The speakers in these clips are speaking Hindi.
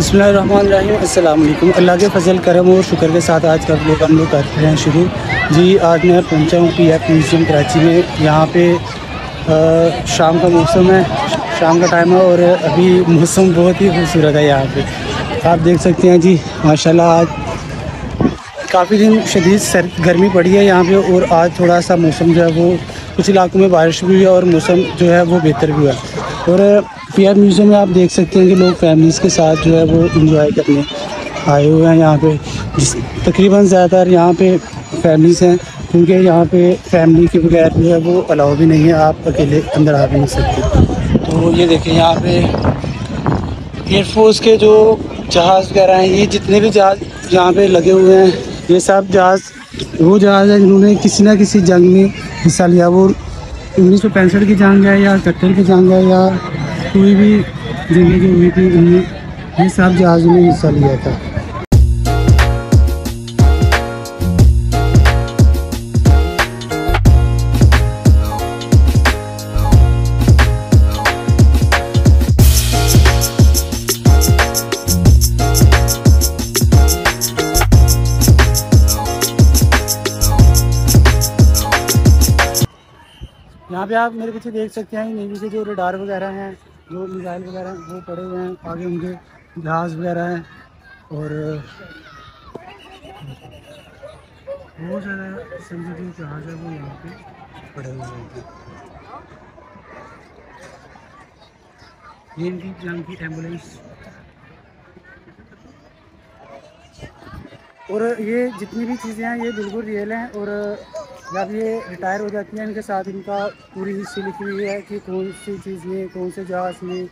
बसमीम अल्लाह के फजल करम और शुक्र के साथ आज का ब्लॉग हम लोग करते हैं शुरू। जी आज मैं पहुँचा हूँ पी एफ़ म्यूज़ियम कराची में। यहाँ पे आ, शाम का मौसम है शाम का टाइम है और अभी मौसम बहुत ही खूबसूरत है यहाँ पे। आप देख सकते हैं जी माशाल्लाह आज काफ़ी दिन शदीद सर गर्मी पड़ी है यहाँ पे और आज थोड़ा सा मौसम जो है वो कुछ इलाकों में बारिश भी हुई है और मौसम जो है वो बेहतर भी हुआ। और पी आर म्यूज़ियम में आप देख सकते हैं कि लोग फैमिलीज़ के साथ जो है वो इंजॉय करने आए हुए हैं यहाँ पे। तकरीबन ज़्यादातर यहाँ पे फैमिलीज़ हैं, क्योंकि यहाँ पे फैमिली के बगैर जो है वो अलाउ भी नहीं है। आप अकेले अंदर आ भी नहीं सकते। तो ये देखें यहाँ पे एयरफोर्स के जो जहाज़ वगैरह हैं, ये जितने भी जहाज़ यहाँ पे लगे हुए हैं, ये सब जहाज़, वो जहाज़ है जिन्होंने किसी ना किसी जंग में हिस्सा लिया। वो उन्नीस सौ पैंसठ की जंग है या इकहत्तर की जंग है या कोई भी जंगें जो हुई थी उनमें ये सब जहाज़ों में हिस्सा लिया था। यहाँ पे आप मेरे पीछे देख सकते हैं के जो रडार वगैरह हैं जो मिसाइल वगैरह हैं, वो पड़े हुए हैं, आगे उनके जहाज़ वगैरह हैं और बहुत ज़्यादा सेंसिटिव जहाज़ है वो यहाँ पे पड़े हुए हैं। ये इनकी जंग की एंबुलेंस। और ये जितनी भी चीज़ें हैं, ये बिल्कुल रियल हैं और जब ये रिटायर हो जाती हैं, इनके साथ इनका पूरी हिस्ट्री लिखी हुई है कि कौन सी चीज़ में, कौन से जहाज़ में,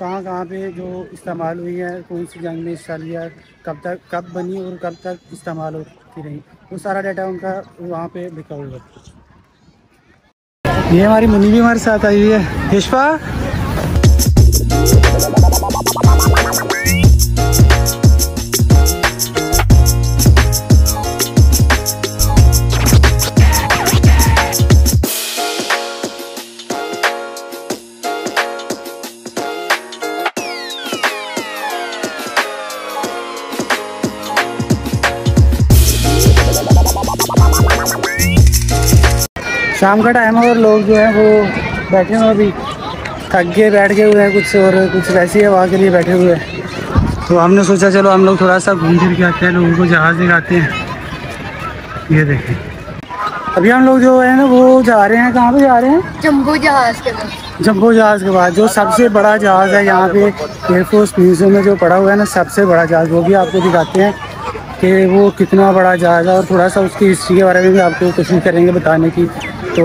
कहाँ कहाँ पे जो इस्तेमाल हुई है, कौन सी जंग में हिस्सा लिया कब तक, कब बनी और कब तक इस्तेमाल होती रही। वो सारा डाटा उनका वहाँ पे लिखा हुआ ये हमारी मुनी भी हमारे साथ आई हुई है। हिशफा शाम का टाइम है और लोग जो हैं वो बैठे हुए अभी। थक गए बैठ गए हुए हैं कुछ और कुछ वैसी हवा के लिए बैठे हुए हैं। तो हमने सोचा चलो हम लोग थोड़ा सा घूम फिर के आते हैं लोगों को जहाज़ दिखाते हैं। ये देखें। अभी हम लोग जो है ना वो जा रहे हैं। कहाँ पे जा रहे हैं? जम्बो जहाज़ के बाद जम्बो जहाज़ के बाद जो सबसे बड़ा जहाज़ है यहाँ पे एयरफोर्स म्यूज़ियम में जो पड़ा हुआ है ना सबसे बड़ा जहाज़ वो भी आपको दिखाते हैं कि वो कितना बड़ा जहाज़ है। और थोड़ा सा उसकी हिस्ट्री के बारे में भी आपको कोशिश करेंगे बताने की। तो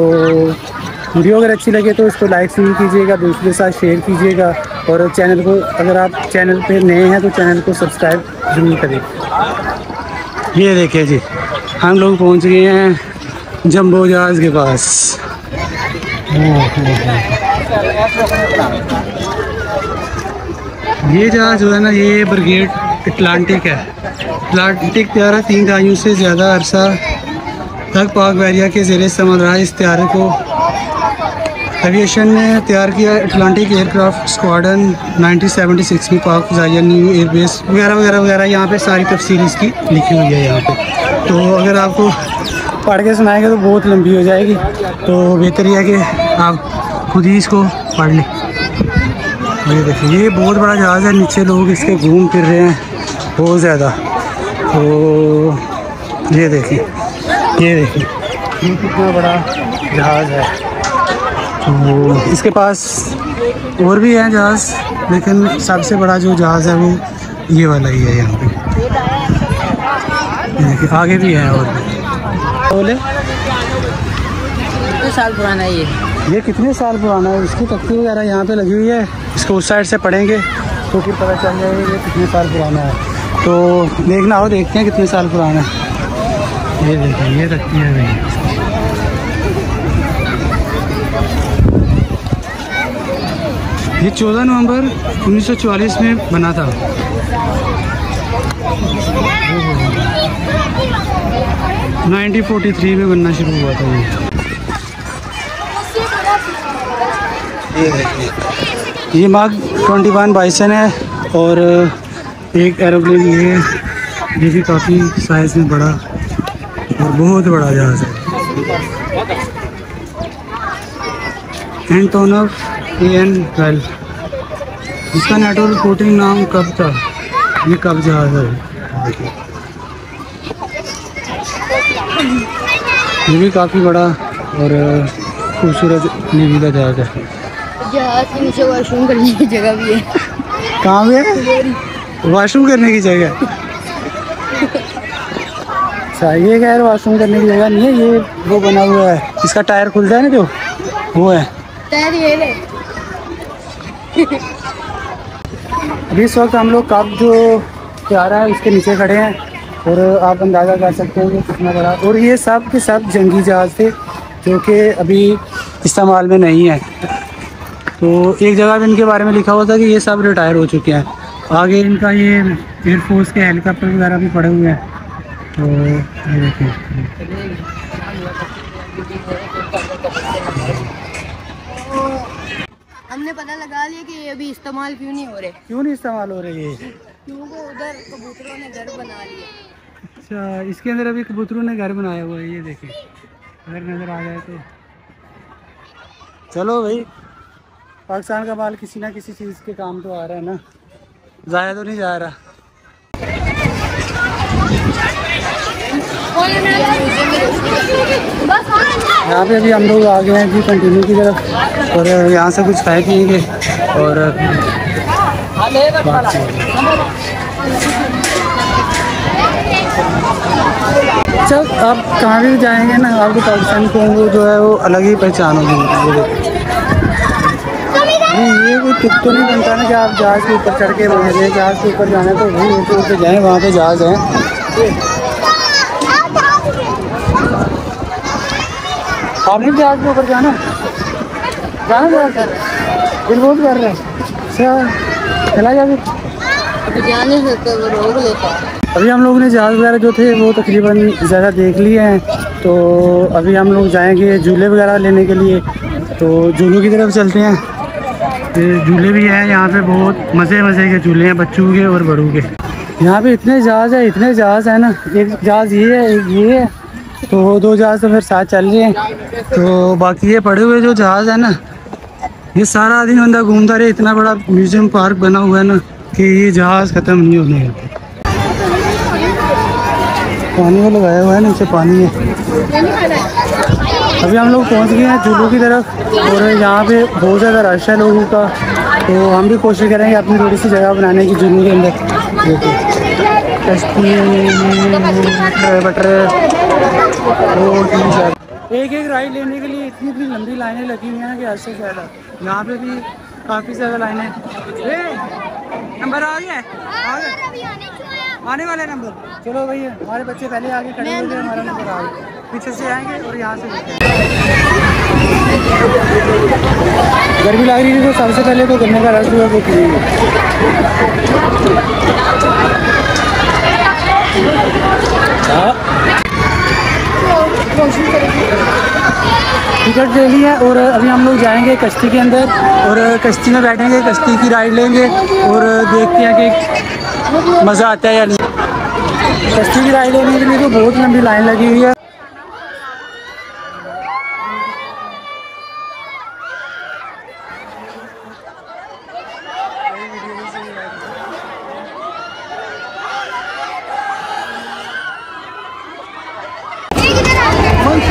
वीडियो अगर अच्छी लगे तो उसको लाइक ज़रूर कीजिएगा, दूसरे के साथ शेयर कीजिएगा और चैनल को, अगर आप चैनल पे नए हैं तो चैनल को सब्सक्राइब ज़रूर करें। ये देखिए जी, हम लोग पहुँच गए हैं जम्बो जहाज़ के पास। ये जहाज़ जो है ना, ये ब्रिगेड अटलांटिक है। अटलांटिक त्यारा तीन दहाइयों से ज़्यादा अरसा तक पाक बैरिया के जेर इस्तेमाल रहा इस त्यारे को एविएशन ने तैयार किया अटलांटिक एयरक्राफ्ट स्क्वाडन 1976 में पाक जाया न्यू एयरबेस वगैरह वगैरह वगैरह, यहाँ पे सारी तफसील इसकी लिखी हुई है यहाँ पे। तो अगर आपको पढ़ के सुनाएँगे तो बहुत लंबी हो जाएगी। तो बेहतर यह है कि आप खुद ही इसको पढ़ लें। ये देखिए, ये बहुत बड़ा जहाज़ है, नीचे लोग इसके घूम फिर रहे हैं बहुत ज़्यादा। तो ये देखिए। ये देखिए ये कितना बड़ा जहाज़ है। तो इसके पास और भी है जहाज़ लेकिन सबसे बड़ा जो जहाज़ है वो ये वाला ही है यहाँ पे। ये देखिए आगे भी है और भी। बोले? कितने साल पुराना है ये? ये कितने साल पुराना है? इसकी तख्ती वगैरह यहाँ पे लगी हुई है। इसको उस साइड से पढ़ेंगे तो फिर पता चल जाएगा ये कितने साल पुराना है। तो देखना हो देखते हैं कितने साल पुराना है। ये देखिए, ये तख्ती है भाई ये 14 नवंबर 1944 में बना था। नाइनटीन फोर्टी थ्री में बनना शुरू हुआ था ये। ये ये मार्क ट्वेंटी वन बाइसन है और एक एरोप्लेन ये ये भी काफ़ी साइज़ में बड़ा। और बहुत बड़ा जहाज़ है। एंटोनव ए एन ट्वेल्व इसका नेटवर्क रिपोर्टिंग नाम कब था? ये कब जहाज़ है? देखिए ये भी काफ़ी बड़ा और खूबसूरत नेवी का जहाज़ है। जहाज़ के नीचे वॉशरूम करने की जगह भी है। कहाँ पे है? वॉशरूम करने की जगह? अच्छा ये खैर वॉशरूम करने की जगह नहीं है ये वो बना हुआ है। इसका टायर खुलता है ना जो? वो है। टायर ये ले। अभी इस वक्त हम लोग कब जो प्यारा है उसके नीचे खड़े हैं और आप अंदाज़ा कर सकते हैं कि कितना बड़ा। और ये सब के सब जंगी जहाज़ थे जो कि अभी इस्तेमाल में नहीं है। तो एक जगह पे इनके बारे में लिखा हुआ था कि ये सब रिटायर हो चुके हैं। आगे इनका ये एयरफोर्स के हेलीकॉप्टर वगैरह भी पड़े हुए हैं। तो ये देखिए हमने पता लगा लिया कि ये अभी इस्तेमाल क्यों नहीं हो रहे? क्यों नहीं इस्तेमाल हो रहे है? क्योंकि उधर कबूतरों ने घर बना लिए अच्छा इसके अंदर अभी कबूतरों ने घर बनाया हुआ है ये देखें। अगर नज़र आ जाए तो। चलो भाई पाकिस्तान का माल किसी ना किसी चीज़ के काम तो आ रहा है ना। ज़ाया तो नहीं जा रहा। यहाँ पे अभी हम लोग आ गए हैं जी कंटिन्यू की तरफ़। और यहाँ से कुछ खाए पिएँगे और जब आप कहाँ भी जाएँगे ना, आपको पाकिस्तानी को जो है वो अलग ही पहचान होगी ये कोई टिप तो नहीं बनता ना कि आप जहाज़ के ऊपर चढ़ के वहाँ जहाज़ के ऊपर जाना तो वहीं ऊपर जाएँ, वहाँ पे जहाज़ है। आपने भी जहाज़ के ऊपर जाना। जाना जहाज़ दिल बहुत कर रहे हैं। अच्छा चला जा फिर। अभी जा नहीं रोक लेता अभी हम लोग ने जहाज़ वगैरह जो थे वो तकरीबन ज़्यादा देख लिए हैं। तो अभी हम लोग जाएँगे झूले वगैरह लेने के लिए। तो झूलों की तरफ़ चलते हैं। झूले भी हैं यहाँ पे बहुत मज़े मज़े के झूले हैं बच्चों के और बड़ों के। यहाँ पे इतने जहाज़ है इतने जहाज़ हैं ना। एक जहाज़ ये है एक ये है। तो वो दो जहाज़ तो फिर साथ चल रहे हैं। तो बाकी ये पड़े हुए जो जहाज़ है ना, ये सारा दिन बंदा घूमता रहे, इतना बड़ा म्यूज़ियम पार्क बना हुआ है ना कि ये जहाज़ ख़त्म नहीं होने वाला। पानी में लगाया हुआ है नीचे पानी है। अभी हम लोग पहुँच गए हैं झूलों की तरफ़, और यहाँ पे बहुत ज़्यादा रश है लोगों का। तो हम भी कोशिश करेंगे अपनी थोड़ी सी जगह बनाने की झूलों के अंदर। बटर एक एक राइड लेने के लिए इतनी इतनी लंबी लाइनें लगी हुई हैं कि हद से ज़्यादा। यहाँ पे भी काफ़ी ज़्यादा लाइनें। नंबर आ गया आ गया आने वाले नंबर। चलो भैया हमारे बच्चे पहले आगे खड़े हो गए, हमारा नंबर आ गया। पीछे से आएँगे और यहाँ से गर्मी लग रही थी तो सबसे पहले तो गन्ने का रस हुआ वो पिएँगे टिकट ले ली है और अभी हम लोग जाएँगे कश्ती के अंदर और कश्ती में बैठेंगे, कश्ती की राइड लेंगे और देखते हैं कि मज़ा आता है या नहीं। कश्ती की राइड लेने के लिए तो बहुत लंबी लाइन लगी हुई है।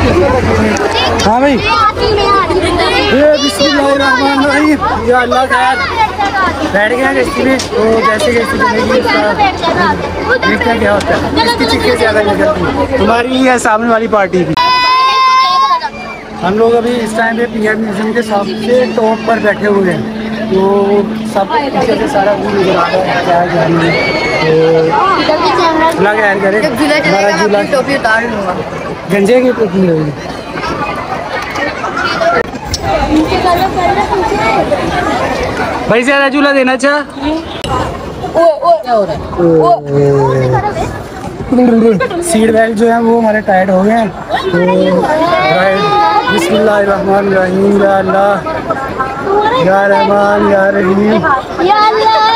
हाँ भाई। ये बिस्मिल्लाहिर्रहमानिर्रहीम। या अल्लाह खैर बैठ हैं कश्ती में। तो जैसे जैसे देखते हैं क्या होता है। किसकी चिक्के ज़्यादा निकलती तुम्हारी ही है सामने वाली पार्टी की हम लोग अभी इस टाइम पे पी एम म्यूज़ियम के सबसे टॉप पर बैठे हुए हैं। तो सब पीछे से सारा व्यू नज़र आ रहा है है है। तो करे। झूला हमारा झूला। टोपी उतार लूँगा। गंजे की टोपी होगी भाई ज़्यादा झूला देना चाह सीट बेल्ट जो है वो हमारे टाइट हो गए हैं। तो बिस्मिल्लाहिर्रहमानिर्रहीम या रहमान या रहीम या अल्लाह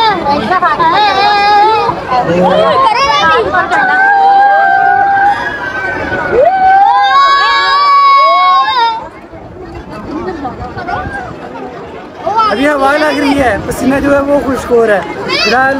अभी हवा लग रही है, पसीना जो है वो खुश्क रहा है। फ़िलहाल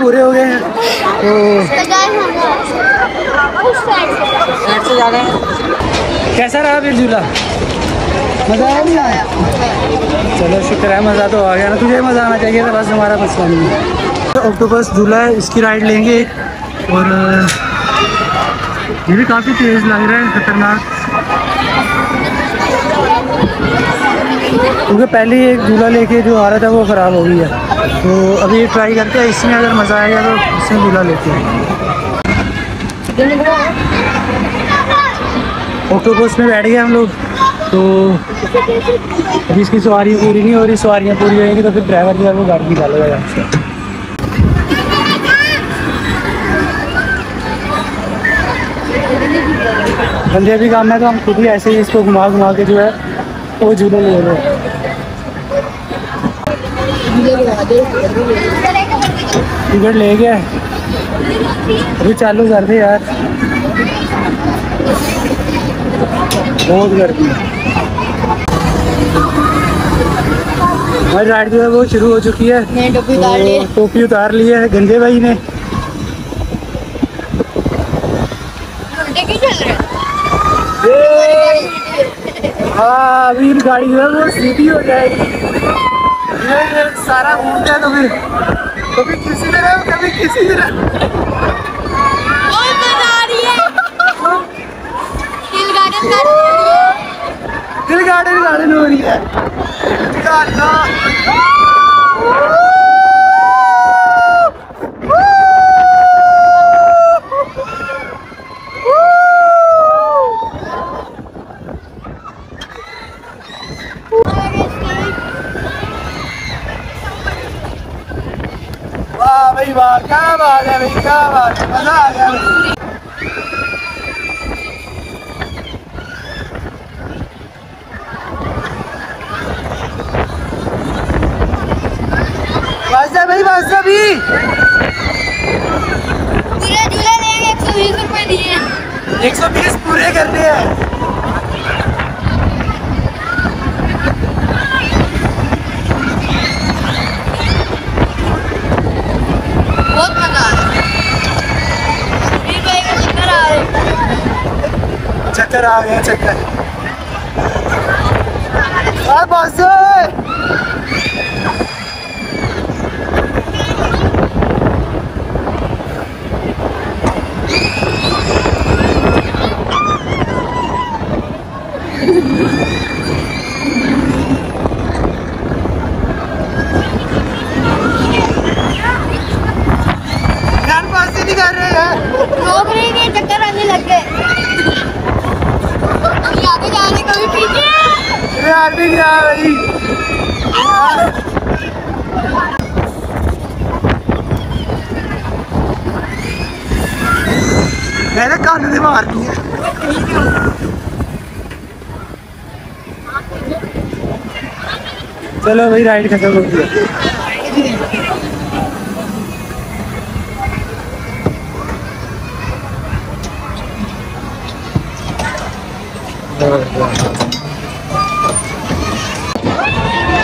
पूरे हो गए हैं। तो कैसा रहा फिर झूला? मज़ा आया नहीं आया? चलो शुक्र है मज़ा तो आ गया ना। तुझे मज़ा आना चाहिए था बस हमारा मसला नहीं है तो ऑक्टोपस झूला है इसकी राइड लेंगे और ये भी काफ़ी तेज़ लग रहा है खतरनाक। क्योंकि पहले एक झूला लेके जो आ रहा था वो ख़राब हो गई है तो अभी ट्राई करते हैं, इसमें अगर मज़ा आएगा तो इसमें बुला लेते हैं। ऑक्टोपस में बैठ गए हम लोग तो अभी इसकी सवारी पूरी नहीं हो रही, सवारियाँ पूरी होएँगी तो फिर ड्राइवर जो है वो गाड़ी निकालेगा यहाँ से। बंदे भी काम है तो हम खुद ही ऐसे ही इसको घुमा घुमा के जो है, वो झूले ले रहे हैं। टिकट ले गया अभी चालू कर दे यार। बहुत गर्मी है। हमारी राइड जो है वो शुरू हो चुकी है। टोपी उतार ली है। तो टोपी उतार ली है गंदे भाई ने। हैं? हाँ अभी गाड़ी जो है वो सीधी हो जाएगी। ये ये सारा घूमते हैं तो फिर कभी किसी तरह कभी किसी तरह। दिल गार्डन गार्डन हो रही है। क्या बात है भाई क्या बात है मज़ा आ गया एक सौ बीस रुपए दिए 120 पूरे करने हैं बहुत मज़ा आ रहा है फिर भाई का चक्कर आ रहे हैं। चक्कर आ गया चक्कर। बस। ਕੰਨ ਤੇ ਮਾਰਨੀ ਹੈ चलो भाई राइड खत्म हो गया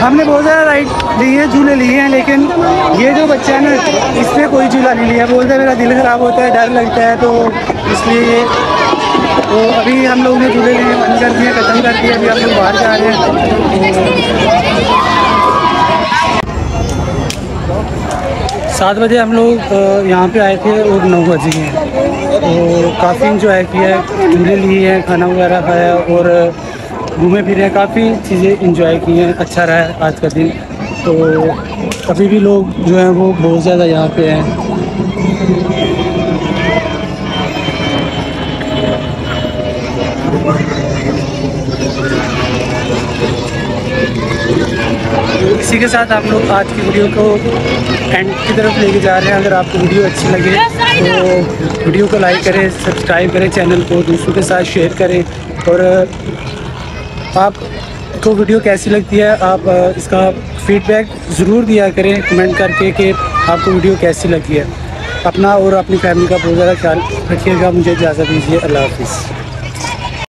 हमने बहुत ज़्यादा राइड ली है, झूले लिए हैं, लेकिन ये जो बच्चा है ना, इसने कोई झूला नहीं लिया। बोलता है, मेरा दिल ख़राब होता है, डर लगता है तो इसलिए तो अभी हम लोग ने झूले लिए, बंद कर दिए, ख़त्म कर दिए, अभी हम लोग बाहर जा रहे हैं। सात बजे हम लोग यहाँ पे आए थे और नौ बजे हैं तो काफ़ी इंजॉय किया है झूले लिए हैं खाना वगैरह खाया, और घूमे फिरे हैं काफ़ी चीज़ें इंजॉय की हैं। अच्छा रहा है आज का दिन। तो अभी भी लोग जो हैं वो बहुत ज़्यादा यहाँ पे हैं। इसी के साथ आप लोग आज की वीडियो को एंड की तरफ़ लेके जा रहे हैं। अगर आपको वीडियो अच्छी लगे तो वीडियो को लाइक करें सब्सक्राइब करें चैनल को दूसरों के साथ शेयर करें। और आपको वीडियो कैसी लगती है, आप इसका फीडबैक ज़रूर दिया करें कमेंट करके कि आपको वीडियो कैसी लगी है। अपना और अपनी फैमिली का बहुत ज़्यादा ख्याल रखिएगा, मुझे इजाज़त दीजिए, अल्लाह हाफिज़।